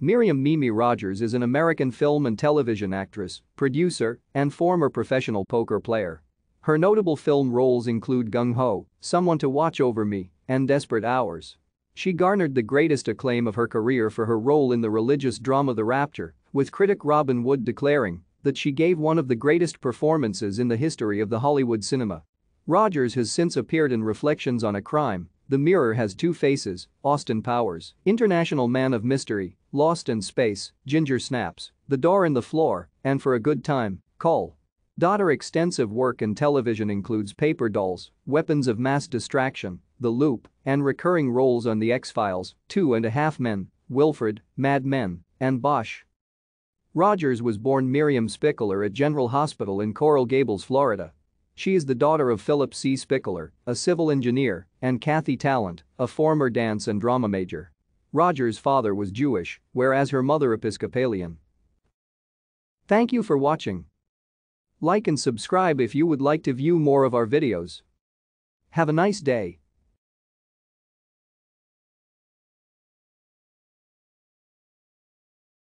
Miriam Mimi Rogers is an American film and television actress, producer, and former professional poker player. Her notable film roles include Gung Ho, Someone to Watch Over Me, and Desperate Hours. She garnered the greatest acclaim of her career for her role in the religious drama The Rapture, with critic Robin Wood declaring that she gave one of the greatest performances in the history of the Hollywood cinema. Rogers has since appeared in Reflections on a Crime, The Mirror Has Two Faces, Austin Powers, International Man of Mystery, Lost in Space, Ginger Snaps, The Door in the Floor, and For a Good Time, Call. Daughter extensive work in television includes Paper Dolls, Weapons of Mass Distraction, The Loop, and recurring roles on The X-Files, Two and a Half Men, Wilfred, Mad Men, and Bosch. Rogers was born Miriam Spickler at General Hospital in Coral Gables, Florida. She is the daughter of Philip C. Spickler, a civil engineer, and Kathy Talent, a former dance and drama major. Rogers' father was Jewish, whereas her mother Episcopalian. Thank you for watching. Like and subscribe if you would like to view more of our videos. Have a nice day.